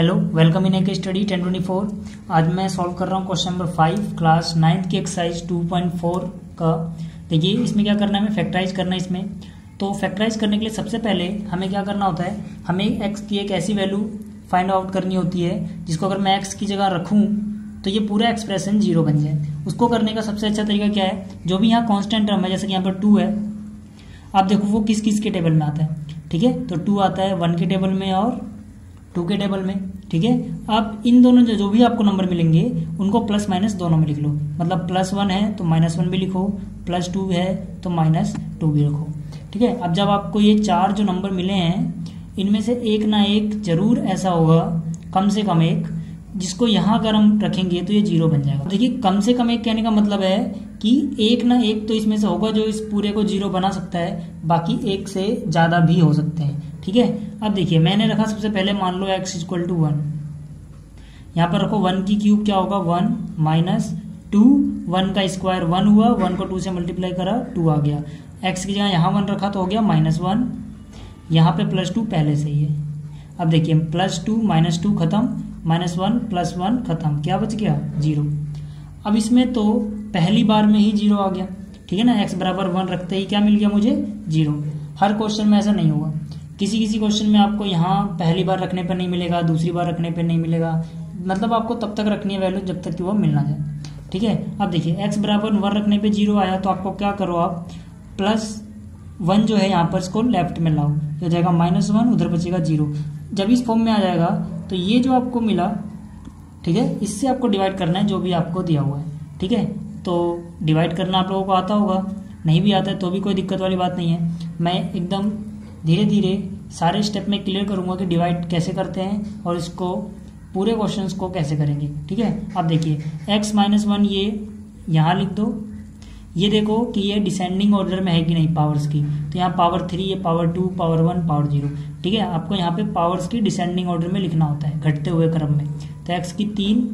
Hello welcome in एक study ten twenty four आज मैं सॉल्व कर रहा हूँ question number five class ninth की एक्सरसाइज टू पॉइंट फोर का। देखिए, इसमें क्या करना है, हमें फैक्टराइज करना है इसमें। तो फैक्टराइज करने के लिए सबसे पहले हमें क्या करना होता है, हमें एक्स की एक ऐसी वैल्यू फाइंड आउट करनी होती है, जिसको अगर मैं एक्स की जगह रखूँ तो ये पूरा एक्सप्रेशन ज़ीरो बन जाए। उसको करने का सबसे अच्छा तरीका क्या है, जो भी यहाँ कॉन्स्टेंट टर्म है, जैसे कि यहाँ पर टू है, आप देखो वो किस किस के टेबल में आता है, ठीक है? तो टू आता है वन के टेबल में और टू के टेबल में, ठीक है? अब इन दोनों जो जो भी आपको नंबर मिलेंगे, उनको प्लस माइनस दोनों में लिख लो। मतलब प्लस वन है तो माइनस वन भी लिखो प्लस टू है तो माइनस टू भी लिखो ठीक है? अब जब आपको ये चार जो नंबर मिले हैं, इनमें से एक ना एक ज़रूर ऐसा होगा, कम से कम एक, जिसको यहाँ अगर हम रखेंगे तो ये ज़ीरो बन जाएगा। देखिए, कम से कम एक कहने का मतलब है कि एक ना एक तो इसमें से होगा जो इस पूरे को ज़ीरो बना सकता है, बाकी एक से ज़्यादा भी हो सकते हैं। ठीक है? अब देखिए, मैंने रखा सबसे पहले मान लो एक्स इक्वल टू वन यहाँ पर रखो वन की क्यूब क्या होगा? वन माइनस टू वन का स्क्वायर वन हुआ वन को टू से मल्टीप्लाई करा टू आ गया. एक्स की जगह यहाँ वन रखा तो हो गया माइनस वन यहाँ पे प्लस टू पहले से ही है. अब देखिए प्लस टू माइनस टू खत्म माइनस वन प्लस वन खत्म. क्या बच गया? ज़ीरो अब इसमें तो पहली बार में ही ज़ीरो आ गया. ठीक है ना? एक्स बराबर वन रखते ही क्या मिल गया मुझे? ज़ीरो हर क्वेश्चन में ऐसा नहीं होगा. किसी किसी क्वेश्चन में आपको यहाँ पहली बार रखने पर नहीं मिलेगा, दूसरी बार रखने पर नहीं मिलेगा। मतलब आपको तब तक रखनी है वैल्यू जब तक कि वो मिलना जाए। ठीक है? अब देखिए एक्स बराबर वन रखने पे ज़ीरो आया तो आपको क्या करो आप? प्लस वन जो है यहाँ पर इसको लेफ़्ट में लाओ। हो जाएगा माइनस वन उधर बचेगा ज़ीरो जब इस फॉर्म में आ जाएगा तो ये जो आपको मिला, ठीक है? इससे आपको डिवाइड करना है जो भी आपको दिया हुआ है। ठीक है? तो डिवाइड करना आप लोगों को आता होगा। नहीं भी आता है तो भी कोई दिक्कत वाली बात नहीं है। मैं एकदम धीरे धीरे सारे स्टेप में क्लियर करूँगा कि डिवाइड कैसे करते हैं और इसको, पूरे क्वेश्चन को कैसे करेंगे, ठीक है? अब देखिए एक्स माइनस वन ये यहाँ लिख दो। ये देखो कि ये डिसेंडिंग ऑर्डर में है कि नहीं पावर्स की। तो यहाँ पावर थ्री ये power two power one power zero ठीक है? आपको यहाँ पे पावर्स की डिसेंडिंग ऑर्डर में लिखना होता है, घटते हुए क्रम में। तो एक्स की तीन,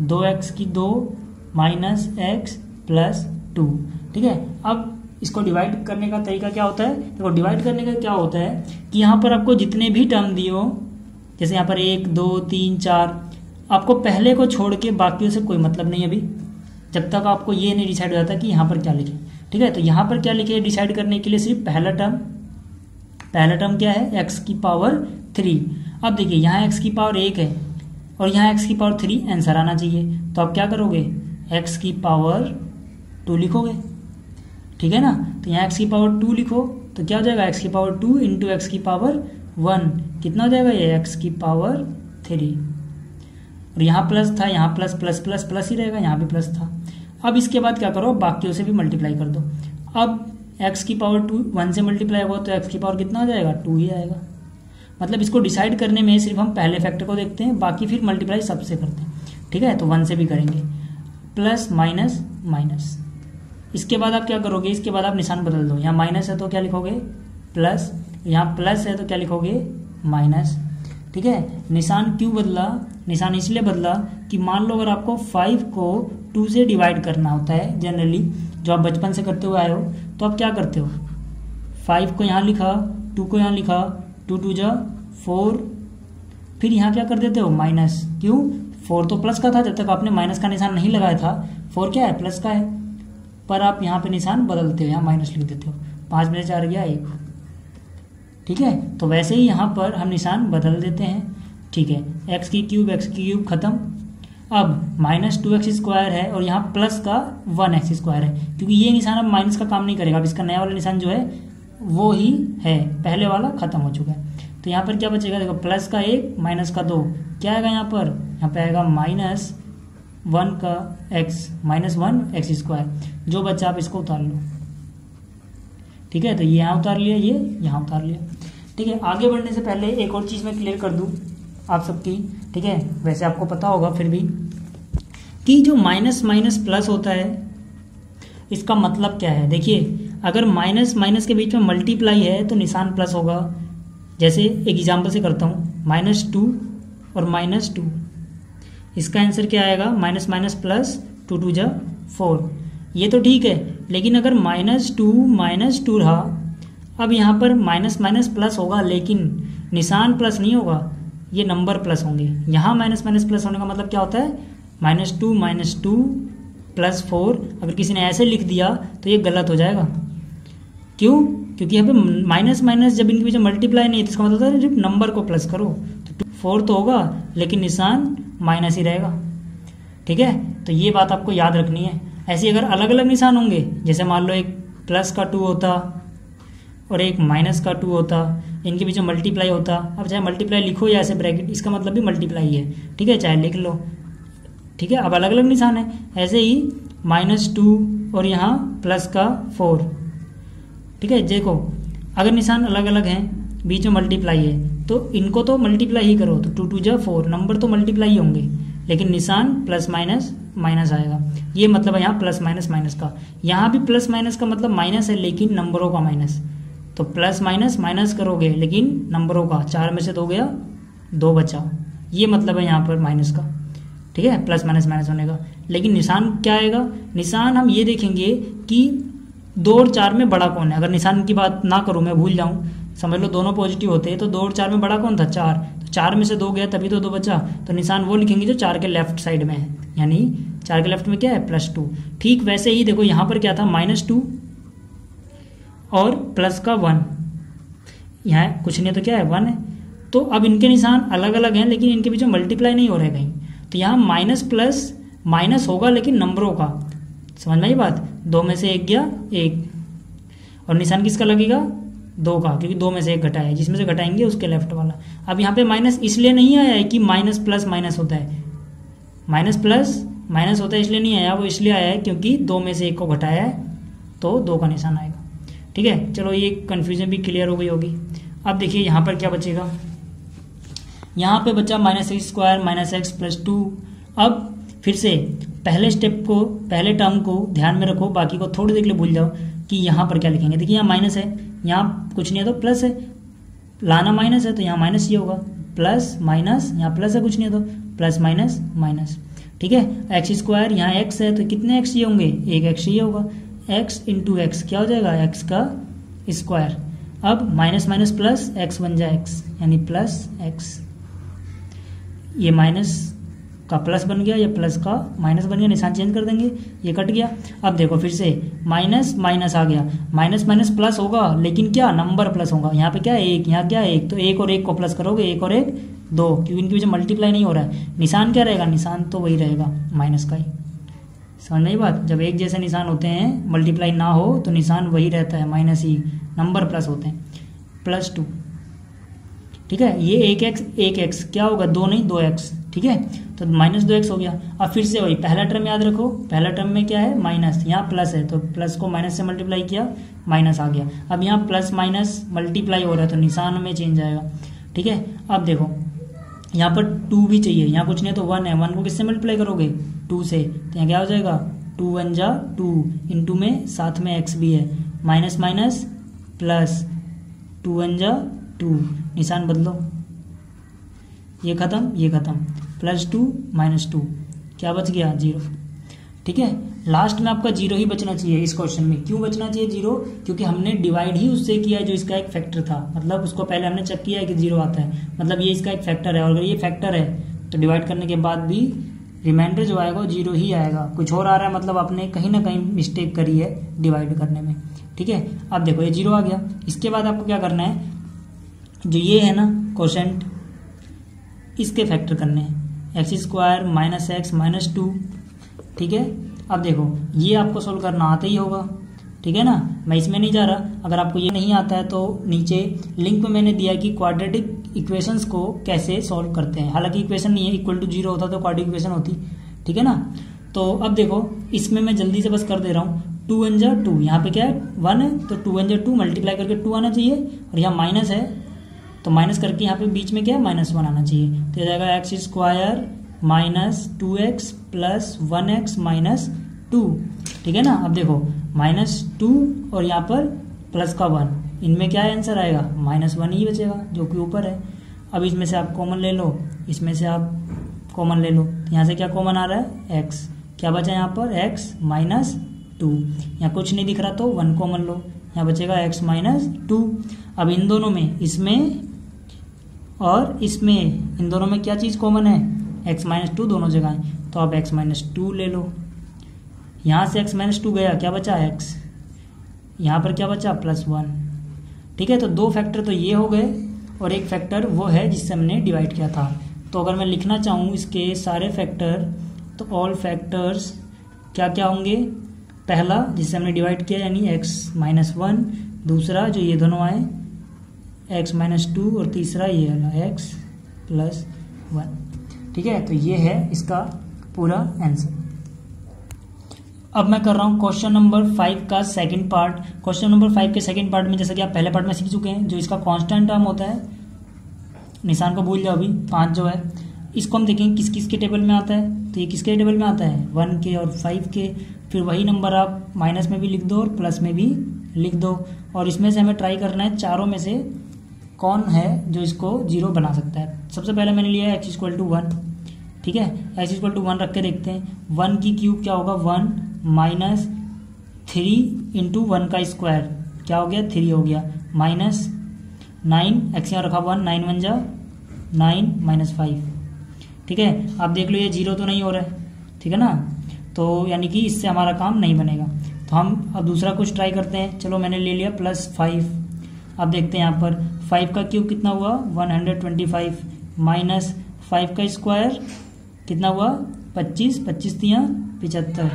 दो एक्स की दो माइनस एक्स प्लस टू ठीक है? अब इसको डिवाइड करने का तरीका क्या होता है? देखो डिवाइड करने का क्या होता है कि यहाँ पर आपको जितने भी टर्म दिए हो, जैसे यहाँ पर एक, दो, तीन, चार, आपको पहले को छोड़ के बाकियों से कोई मतलब नहीं अभी। जब तक आपको ये नहीं डिसाइड हो जाता कि यहाँ पर क्या लिखे। ठीक है? तो यहाँ पर क्या लिखे डिसाइड करने के लिए सिर्फ़ पहला टर्म पहला टर्म क्या है? एक्स की पावर थ्री अब देखिए, यहाँ एक्स की पावर एक है और यहाँ एक्स की पावर थ्री आंसर आना चाहिए। तो आप क्या करोगे? एक्स की पावर टू लिखोगे। ठीक है ना? तो यहाँ एक्स की पावर टू लिखो तो क्या हो जाएगा? एक्स की पावर टू इंटू एक्स की पावर वन कितना हो जाएगा ये? एक्स की पावर थ्री और यहाँ प्लस था, यहाँ प्लस प्लस प्लस प्लस ही रहेगा, यहाँ भी प्लस था. अब इसके बाद क्या करो? बाकियों से भी मल्टीप्लाई कर दो. अब एक्स की पावर टू वन से मल्टीप्लाई हुआ तो एक्स की पावर कितना हो जाएगा? टू ही आएगा. मतलब इसको डिसाइड करने में सिर्फ़ हम पहले फैक्टर को देखते हैं, बाकी फिर मल्टीप्लाई सबसे करते हैं. ठीक है? तो वन से भी करेंगे. प्लस माइनस माइनस इसके बाद आप क्या करोगे? इसके बाद आप निशान बदल दो। यहाँ माइनस है तो क्या लिखोगे? प्लस यहाँ प्लस है तो क्या लिखोगे? माइनस ठीक है? निशान क्यों बदला? निशान इसलिए बदला कि मान लो अगर आपको फाइव को टू से डिवाइड करना होता है जनरली जो आप बचपन से करते हुए आए हो तो आप क्या करते हो? फाइव को यहाँ लिखा टू को यहाँ लिखा टू टू जा फोर फिर यहाँ क्या कर देते हो? माइनस क्यों? फोर तो प्लस का था, जब तक आपने माइनस का निशान नहीं लगाया था। फोर क्या है? प्लस का है। पर आप यहाँ पे निशान बदलते हो, यहाँ माइनस लिख देते हो। पाँच में चार गया, एक। ठीक है? तो वैसे ही यहाँ पर हम निशान बदल देते हैं। ठीक है? एक्स की क्यूब एक्स की क्यूब खत्म। अब माइनस टू एक्स स्क्वायर है और यहाँ प्लस का वन एक्स स्क्वायर है। क्योंकि ये निशान अब माइनस का काम नहीं करेगा। अब इसका नया वाला निशान जो है, वो ही है। पहले वाला खत्म हो चुका है। तो यहाँ पर क्या बचेगा? देखो प्लस का एक माइनस का दो। क्या आएगा यहाँ पर? यहाँ पे आएगा माइनस वन का x minus one x square जो बच्चा आप इसको उतार लो। ठीक है? तो ये यहाँ उतार लिया, ये यहाँ उतार लिया। ठीक है, आगे बढ़ने से पहले एक और चीज़ मैं क्लियर कर दूँ आप सबकी। ठीक है? वैसे आपको पता होगा फिर भी कि जो माइनस माइनस प्लस होता है, इसका मतलब क्या है? देखिए, अगर माइनस माइनस के बीच में मल्टीप्लाई है तो निशान प्लस होगा। जैसे एक एग्ज़ाम्पल से करता हूँ। माइनस टू और माइनस टू इसका आंसर क्या आएगा? Minus minus plus two two जा फोर। ये तो ठीक है, लेकिन अगर माइनस टू माइनस टू रहा, अब यहाँ पर माइनस माइनस प्लस होगा, लेकिन निशान प्लस नहीं होगा, ये नंबर प्लस होंगे। यहाँ माइनस माइनस प्लस होने का मतलब क्या होता है? Minus two minus two plus four, अगर किसी ने ऐसे लिख दिया तो ये गलत हो जाएगा। क्यों? क्योंकि यहाँ पे माइनस माइनस जब इनके बीच मल्टीप्लाई नहीं है तो इसका मतलब नंबर को प्लस करो। फोर तो होगा, लेकिन निशान माइनस ही रहेगा। ठीक है? तो ये बात आपको याद रखनी है। ऐसे अगर अलग अलग निशान होंगे, जैसे मान लो एक प्लस का टू होता और एक माइनस का टू होता, इनके बीच में मल्टीप्लाई होता। अब चाहे मल्टीप्लाई लिखो या ऐसे ब्रैकेट, इसका मतलब भी मल्टीप्लाई है। ठीक है? चाहे लिख लो। ठीक है? अब अलग अलग निशान है। ऐसे ही माइनस टू और यहाँ प्लस का फोर। ठीक है? देखो, अगर निशान अलग अलग हैं, बीच में मल्टीप्लाई है तो इनको तो मल्टीप्लाई ही करो तो टू टू जा फोर नंबर तो मल्टीप्लाई होंगे। लेकिन निशान प्लस माइनस माइनस आएगा। ये मतलब है यहाँ प्लस माइनस माइनस का। यहाँ भी प्लस माइनस का मतलब माइनस है, लेकिन नंबरों का माइनस तो प्लस माइनस माइनस करोगे, लेकिन नंबरों का। चार में से दो गया, दो बचा। ये मतलब है यहाँ पर माइनस का। ठीक है? प्लस माइनस माइनस होने का। लेकिन निशान क्या आएगा? निशान हम ये देखेंगे कि दो और चार में बड़ा कौन है। अगर निशान की बात ना करूँ, मैं भूल जाऊँ समझ लो दोनों पॉजिटिव होते हैं तो दो और चार में बड़ा कौन था? चार। तो चार में से दो गया, तभी तो दो बचा। तो निशान वो लिखेंगे जो चार के लेफ़्ट साइड में है। यानी चार के लेफ़्ट में क्या है? प्लस टू ठीक वैसे ही देखो, यहाँ पर क्या था? माइनस टू और प्लस का वन यहाँ कुछ नहीं तो क्या है? वन है। तो अब इनके निशान अलग अलग हैं, लेकिन इनके बीच में मल्टीप्लाई नहीं हो रहे कहीं। तो यहाँ माइनस प्लस माइनस होगा, लेकिन नंबरों का। समझ में आई बात? दो में से एक गया, एक। और निशान किसका लगेगा? दो का, क्योंकि दो में से एक घटाया जिसमें से घटाएँगे, उसके लेफ़्ट वाला। अब यहाँ पे माइनस इसलिए नहीं आया है कि माइनस प्लस माइनस होता है। माइनस प्लस माइनस होता है इसलिए नहीं आया, वो इसलिए आया है क्योंकि दो में से एक को घटाया है तो दो का निशान आएगा। ठीक है? चलो, ये कन्फ्यूज़न भी क्लियर हो गई होगी। अब देखिए, यहाँ पर क्या बचेगा? यहाँ पे बचा minus x square minus x plus two अब फिर से पहले स्टेप को, पहले टर्म को ध्यान में रखो। बाकी को थोड़ी देर के लिए भूल जाओ कि यहाँ पर क्या लिखेंगे। देखिए, यहाँ माइनस है। यहाँ कुछ नहीं है तो प्लस है। लाना माइनस है तो यहाँ माइनस ये होगा। प्लस माइनस यहाँ प्लस है कुछ नहीं है तो। प्लस माइनस माइनस ठीक है? एक्स स्क्वायर यहाँ एक्स है तो कितने एक्स ये होंगे? एक एक्स ये होगा। एक्स इंटू एक्स क्या हो जाएगा? एक्स का स्क्वायर अब माइनस माइनस प्लस एक्स बन जाए एक्स यानी प्लस एक्स ये माइनस का प्लस बन गया, या प्लस का माइनस बन गया, निशान चेंज कर देंगे, ये कट गया। अब देखो फिर से, माइनस माइनस आ गया। माइनस माइनस प्लस होगा, लेकिन क्या नंबर प्लस होगा? यहाँ पे क्या एक, यहाँ क्या एक। तो एक और एक को प्लस करोगे, एक और एक, दो। क्योंकि इनके बीच मल्टीप्लाई नहीं हो रहा है। निशान क्या रहेगा? निशान तो वही रहेगा, माइनस का ही। समझ नहीं बात? जब एक जैसे निशान होते हैं मल्टीप्लाई ना हो तो निशान वही रहता है, माइनस ही। नंबर प्लस होते हैं। Plus two. ठीक है? ये एक एक्स एक एक्स। क्या होगा? दो नहीं, दो एक्स। ठीक है? तो माइनस दो एक्स हो गया। अब फिर से वही, पहला टर्म याद रखो। पहला टर्म में क्या है? माइनस यहाँ प्लस है तो प्लस को माइनस से मल्टीप्लाई किया माइनस आ गया। अब यहाँ प्लस माइनस मल्टीप्लाई हो रहा है तो निशान में चेंज आएगा। ठीक है? अब देखो, यहाँ पर टू भी चाहिए। यहाँ कुछ नहीं तो वन है। वन को किससे मल्टीप्लाई करोगे? टू से। तो यहाँ क्या हो जाएगा? टू वन जा टू इंटू में साथ में एक्स भी है। Minus minus plus two one जा टू निशान बदलो। ये खत्म ये खत्म। Plus two, minus two. क्या बच गया? ज़ीरो। ठीक है? लास्ट में आपका ज़ीरो ही बचना चाहिए इस क्वेश्चन में। क्यों बचना चाहिए ज़ीरो? क्योंकि हमने डिवाइड ही उससे किया जो इसका एक फैक्टर था। मतलब उसको पहले हमने चेक किया है कि ज़ीरो आता है। मतलब ये इसका एक फैक्टर है। और अगर ये फैक्टर है तो डिवाइड करने के बाद भी रिमाइंडर जो आएगा वो ज़ीरो ही आएगा। कुछ और आ रहा है मतलब आपने कहीं ना कहीं मिस्टेक करी है डिवाइड करने में। ठीक है? अब देखो, ये ज़ीरो आ गया। इसके बाद आपको क्या करना है? जो ये है ना क्वेश्चन इसके फैक्टर करने हैं। X square minus x minus two ठीक है? अब देखो, ये आपको सोल्व करना आता ही होगा, ठीक है ना? मैं इसमें नहीं जा रहा। अगर आपको ये नहीं आता है तो नीचे लिंक में मैंने दिया कि क्वाड्रेटिक इक्वेशंस को कैसे सॉल्व करते हैं। हालाँकि इक्वेशन नहीं है इक्वल टू ज़ीरो होता तो क्वाड्रेटिक इक्वेशन होती, ठीक है ना? तो अब देखो, इसमें मैं जल्दी से बस कर दे रहा हूँ। टू जा टू यहाँ पे क्या है? वन है तो टू जा टू मल्टीप्लाई करके टू आना चाहिए, और यहाँ माइनस है तो माइनस करके यहाँ पे बीच में क्या है? माइनस वन आना चाहिए। तो जाएगा x square minus two x plus one x minus two ठीक है ना? अब देखो माइनस टू और यहाँ पर प्लस का वन इनमें क्या आंसर आएगा? माइनस वन ही बचेगा, जो कि ऊपर है। अब इसमें से आप कॉमन ले लो। इसमें से आप कॉमन ले लो। यहाँ से क्या कॉमन आ रहा है? एक्स क्या बचा यहाँ पर? एक्स माइनस टू यहाँ कुछ नहीं दिख रहा तो वन कॉमन लो। यहाँ बचेगा एक्स माइनस टू अब इन दोनों में, इसमें और इसमें, इन दोनों में क्या चीज़ कॉमन है? एक्स माइनस टू दोनों जगह है। तो आप एक्स माइनस टू ले लो। यहाँ से एक्स माइनस टू गया, क्या बचा एक्स यहाँ पर क्या बचा? प्लस वन ठीक है तो दो फैक्टर तो ये हो गए, और एक फैक्टर वो है जिससे हमने डिवाइड किया था। तो अगर मैं लिखना चाहूँ इसके सारे फैक्टर तो ऑल फैक्टर्स क्या क्या होंगे? पहला, जिससे हमने डिवाइड किया, यानी एक्स माइनस वन दूसरा, जो ये दोनों आए एक्स माइनस टू और तीसरा ये वाला एक्स प्लस वन ठीक है? तो ये है इसका पूरा आंसर अब मैं कर रहा हूँ क्वेश्चन नंबर फाइव का second part question number five के सेकंड पार्ट में जैसा कि आप पहले पार्ट में सीख चुके हैं, जो इसका कांस्टेंट टर्म होता है, निशान को भूल जाओ अभी, पाँच जो है, इसको हम देखेंगे किस किस के टेबल में आता है। तो ये किसके टेबल में आता है? वन के और फाइव के। फिर वही नंबर आप माइनस में भी लिख दो और प्लस में भी लिख दो। और इसमें से हमें ट्राई करना है, चारों में से कौन है जो इसको ज़ीरो बना सकता है? सबसे पहले मैंने लिया एक्स इक्वल टू वन ठीक है? एक्स इक्वल टू वन रख के देखते हैं। वन की क्यूब क्या होगा? One minus three into one का स्क्वायर क्या हो गया? थ्री हो गया। माइनस नाइन एक्स यहाँ रखा वन नाइन वन जा। नाइन माइनस फाइव ठीक है? आप देख लो, ये ज़ीरो तो नहीं हो रहा है। ठीक है ना? तो यानी कि इससे हमारा काम नहीं बनेगा। तो हम अब दूसरा कुछ ट्राई करते हैं। चलो, मैंने ले लिया प्लस फाइव अब देखते हैं यहाँ पर फाइव का क्यूब कितना हुआ? One hundred twenty five minus five का स्क्वायर कितना हुआ? पच्चीस पच्चीस दिया पिचहत्तर।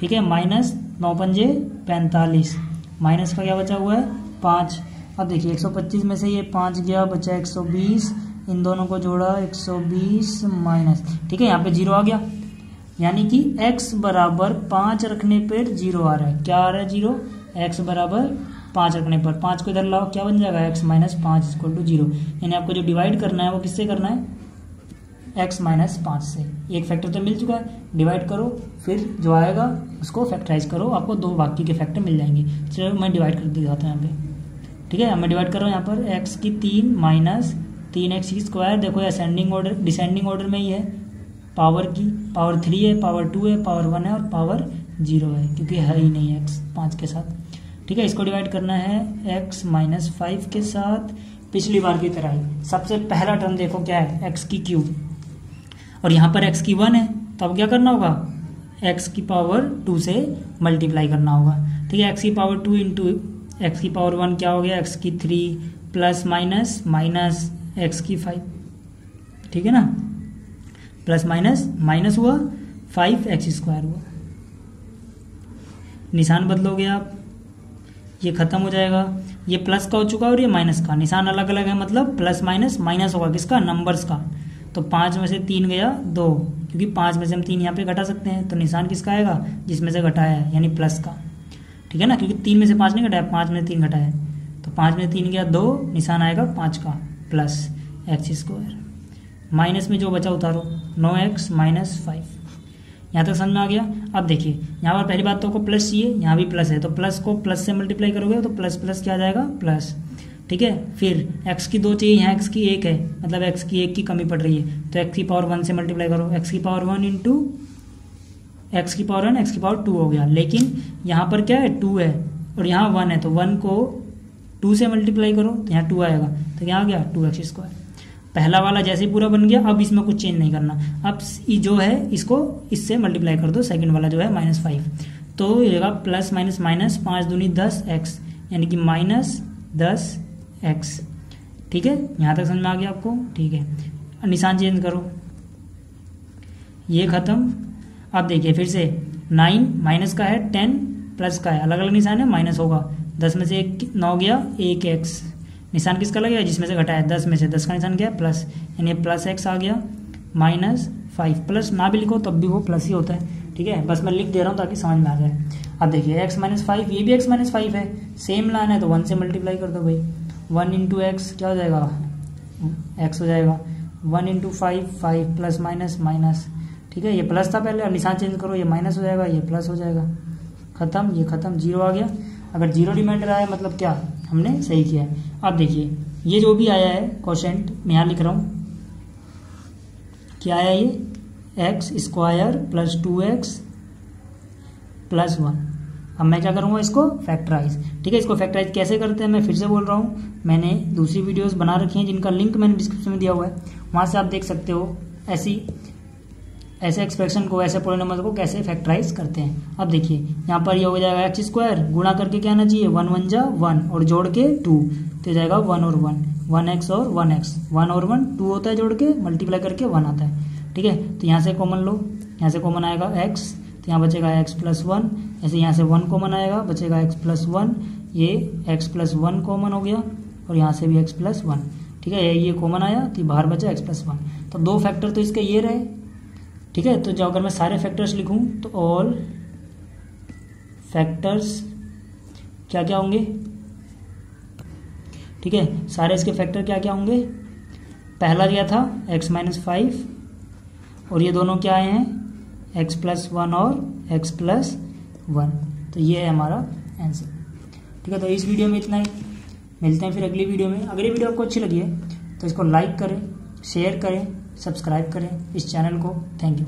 ठीक है माइनस नौ पंजे पैंतालीस। माइनस का क्या बचा हुआ है? पाँच। अब देखिए 125 में से ये पाँच गया, बचा 120 इन दोनों को जोड़ा 120 माइनस ठीक है, यहाँ पे ज़ीरो आ गया। यानी कि x बराबर पाँच रखने पर ज़ीरो आ रहा है। क्या आ रहा है ज़ीरो x बराबर पाँच रखने पर। पाँच को इधर लाओ, क्या बन जाएगा? X माइनस पाँच इक्वल टू ज़ीरो यानी आपको जो डिवाइड करना है, वो किससे करना है? X माइनस पाँच से। एक फैक्टर तो मिल चुका है। डिवाइड करो, फिर जो आएगा, उसको फैक्टराइज करो। आपको दो बाकी के फैक्टर मिल जाएँगे। चलो, मैं डिवाइड कर दिखाता हूँ यहाँ पे। ठीक है? मैं डिवाइड कर रहा हूँ यहाँ पर। एक्स की तीन माइनस तीन एक्स की स्क्वायर देखो असेंडिंग ऑर्डर डिसेंडिंग ऑर्डर में ही है। पावर की पावर थ्री है पावर टू है पावर वन है और पावर ज़ीरो है, क्योंकि है ही नहीं एक्स पाँच के साथ। ठीक है, इसको डिवाइड करना है एक्स माइनस फाइव के साथ पिछली बार की तरह ही। सबसे पहला टर्म देखो क्या है एक्स की क्यूब और यहाँ पर एक्स की वन है तो अब क्या करना होगा? एक्स की पावर टू से मल्टीप्लाई करना होगा। ठीक है एक्स की पावर टू इंटू एक्स की पावर वन क्या हो गया? एक्स की three plus minus minus x की फाइव ठीक है ना? प्लस माइनस माइनस हुआ फाइव एक्स स्क्वायर हुआ। निशान बदलोगे आप। ये खत्म हो जाएगा। ये प्लस का हो चुका है और ये माइनस का। निशान अलग अलग है मतलब प्लस माइनस माइनस होगा किसका? नंबर्स का। तो पाँच में से तीन गया दो। क्योंकि पाँच में से हम तीन यहाँ पे घटा सकते हैं। तो निशान किसका आएगा? जिसमें से घटाया है, यानी प्लस का। ठीक है ना? क्योंकि तीन में से पाँच नहीं घटाया, पाँच में तीन घटाया तो पाँच में तीन गया दो, निशान आएगा पाँच का प्लस एक्स स्क्वायर माइनस में जो बचा उतारो। नौ एक्स माइनस फाइव यहाँ तक समझ में आ गया? अब देखिए, यहाँ पर पहली बात तो को प्लस चाहिए, यहाँ भी प्लस है। तो प्लस को प्लस से मल्टीप्लाई करोगे तो प्लस प्लस क्या जाएगा? प्लस ठीक है? फिर x की दो चाहिए, यहाँ x की एक है। मतलब x की एक की कमी पड़ रही है। तो x की पावर वन से मल्टीप्लाई करो। x की पावर वन इंटू एक्स की पावर वन एक्स की पावर टू हो गया। लेकिन यहाँ पर क्या है? टू है। और यहाँ वन है। तो वन को टू से मल्टीप्लाई करो तो यहाँ टू आएगा। तो आ गया टू एक्स स्क्वायर पहला वाला जैसे ही पूरा बन गया, अब इसमें कुछ चेंज नहीं करना। अब जो है, इसको इससे मल्टीप्लाई कर दो सेकंड वाला जो है माइनस फाइव तो ये प्लस माइनस माइनस पाँच दूनी दस एक्स यानी कि माइनस दस एक्स ठीक है? यहाँ तक समझ में आ गया आपको? ठीक है। निशान चेंज करो। ये खत्म। अब देखिए फिर से नाइन माइनस का है टेन प्लस का है। अलग अलग निशान है माइनस होगा। दस में से एक नौ गया, एक एक्स निशान किसका लगेगा जिसमें से घटाया दस में से दस का निशान है प्लस यानी प्लस एक्स आ गया माइनस फाइव प्लस ना भी लिखो तब भी वो प्लस ही होता है, ठीक है? बस मैं लिख दे रहा हूँ ताकि समझ में आ जाए। अब देखिए एक्स माइनस फाइव ये भी एक्स माइनस फाइव है सेम लाइन है तो वन से मल्टीप्लाई कर दो भाई। वन इंटू एक्स क्या हो जाएगा? एक्स हो जाएगा। One into five five plus minus minus ठीक है? ये प्लस था पहले और निशान चेंज करो, ये माइनस हो जाएगा, ये प्लस हो जाएगा। खत्म, ये खत्म ज़ीरो आ गया। अगर ज़ीरो रिमाइंडर आया मतलब क्या? हमने सही किया है। अब देखिए, ये जो भी आया है क्वेश्चन मैं यहाँ लिख रहा हूँ। क्या आया ये? X square plus two x plus one अब मैं क्या करूँगा इसको? फैक्टराइज ठीक है, इसको फैक्टराइज कैसे करते हैं, मैं फिर से बोल रहा हूँ। मैंने दूसरी वीडियोस बना रखी हैं, जिनका लिंक मैंने डिस्क्रिप्शन में दिया हुआ है। वहाँ से आप देख सकते हो, ऐसी ऐसे एक्सप्रेशन को, ऐसे पोलिनोमल को कैसे फैक्टराइज करते हैं? अब देखिए, यहाँ पर ये हो जाएगा एक्स स्क्वायर गुणा करके क्या आना चाहिए? वन वन जा वन, और जोड़ के टू तो जाएगा वन और वन। वन एक्स और वन एक्स वन और वन, टू होता है जोड़ के मल्टीप्लाई करके वन आता है। ठीक है? तो यहाँ से कॉमन लो, यहाँ से कॉमन आएगा एक्स तो यहाँ बचेगा एक्स प्लस वन ऐसे यहाँ से वन कॉमन आएगा, बचेगा एक्स प्लस वन ये एक्स प्लस वन कॉमन हो गया, और यहाँ से भी एक्स प्लस वन ठीक है? ये कॉमन आया तो बाहर बचा एक्स प्लस वन तो दो फैक्टर तो इसके ये रहे ठीक है? तो जो अगर मैं सारे फैक्टर्स लिखूं तो ऑल फैक्टर्स क्या क्या होंगे? ठीक है? सारे इसके फैक्टर क्या क्या होंगे? पहला दिया था x माइनस फाइव और ये दोनों क्या आए हैं? x प्लस वन और x प्लस वन तो ये है हमारा आंसर ठीक है तो इस वीडियो में इतना ही। मिलते हैं फिर अगली वीडियो में। अगर ये वीडियो आपको अच्छी लगी है तो इसको लाइक करें शेयर करें सब्सक्राइब करें इस चैनल को। Thank you.